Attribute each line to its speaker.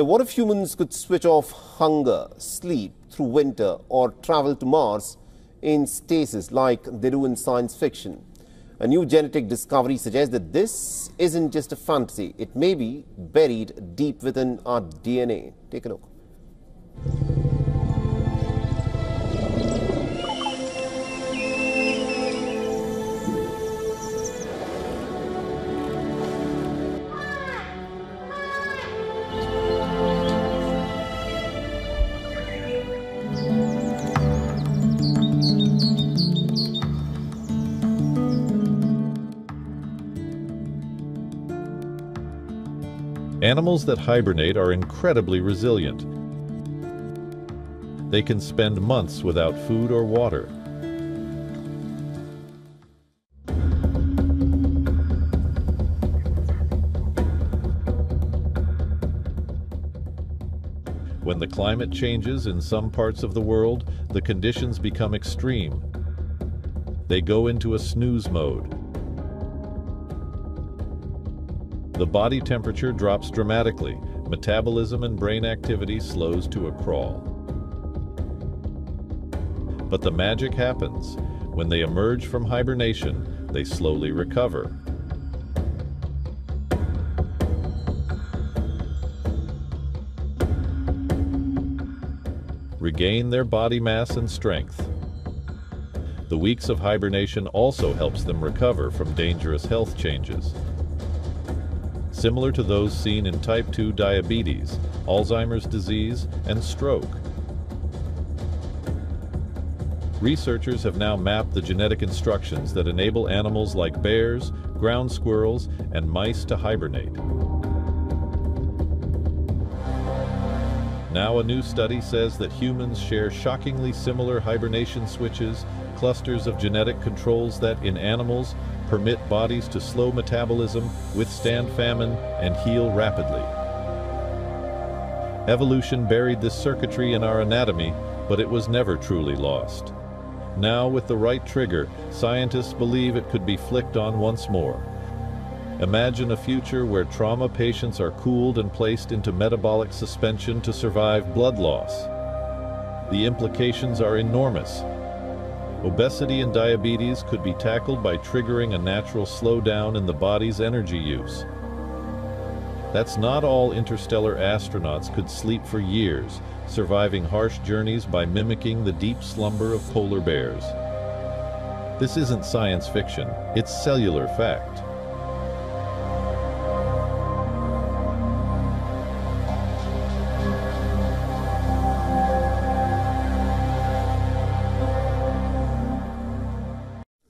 Speaker 1: Now, what if humans could switch off hunger, sleep through winter, or travel to Mars in stasis like they do in science fiction? A new genetic discovery suggests that this isn't just a fantasy, it may be buried deep within our DNA. Take a look.
Speaker 2: Animals that hibernate are incredibly resilient. They can spend months without food or water. When the climate changes in some parts of the world, the conditions become extreme. They go into a snooze mode. The body temperature drops dramatically, metabolism and brain activity slows to a crawl. But the magic happens. When they emerge from hibernation, they slowly recover. Regain their body mass and strength. The weeks of hibernation also helps them recover from dangerous health changes similar to those seen in type 2 diabetes, Alzheimer's disease, and stroke. Researchers have now mapped the genetic instructions that enable animals like bears, ground squirrels, and mice to hibernate. Now a new study says that humans share shockingly similar hibernation switches, clusters of genetic controls that, in animals, permit bodies to slow metabolism, withstand famine, and heal rapidly. Evolution buried this circuitry in our anatomy, but it was never truly lost. Now, with the right trigger, scientists believe it could be flicked on once more. Imagine a future where trauma patients are cooled and placed into metabolic suspension to survive blood loss. The implications are enormous, Obesity and diabetes could be tackled by triggering a natural slowdown in the body's energy use. That's not all interstellar astronauts could sleep for years, surviving harsh journeys by mimicking the deep slumber of polar bears. This isn't science fiction, it's cellular fact.